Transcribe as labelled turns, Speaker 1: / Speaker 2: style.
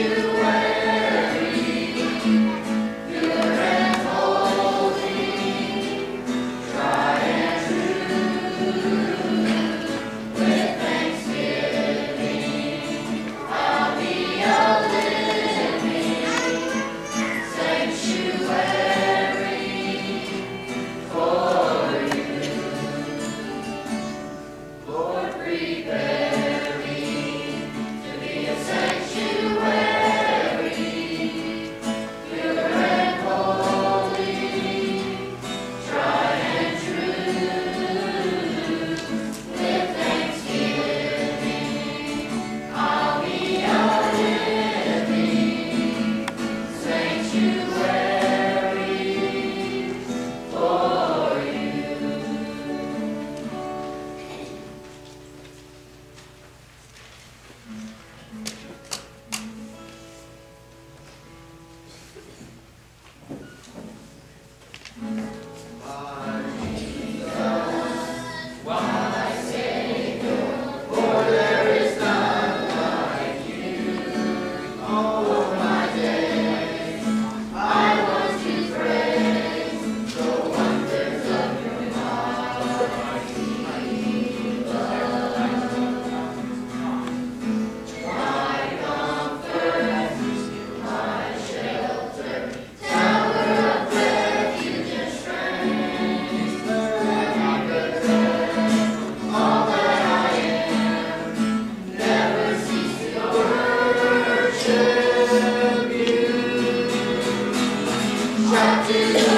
Speaker 1: you. To